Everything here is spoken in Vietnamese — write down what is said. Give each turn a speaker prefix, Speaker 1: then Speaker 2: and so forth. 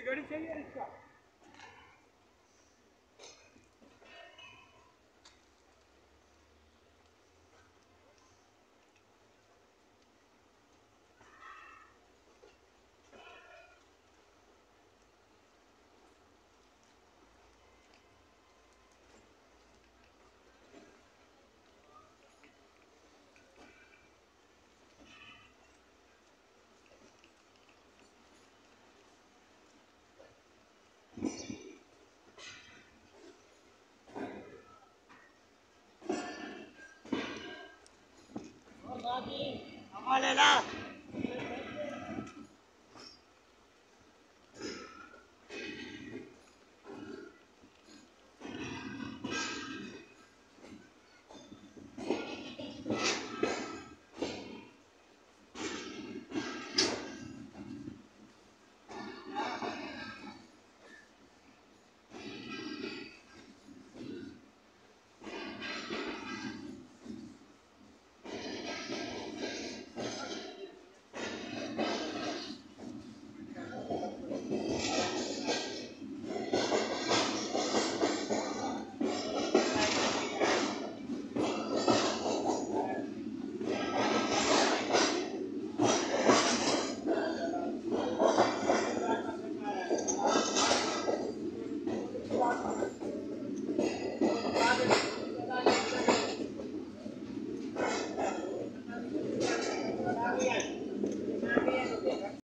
Speaker 1: Sigurd, säg Erika. Come on, Lena.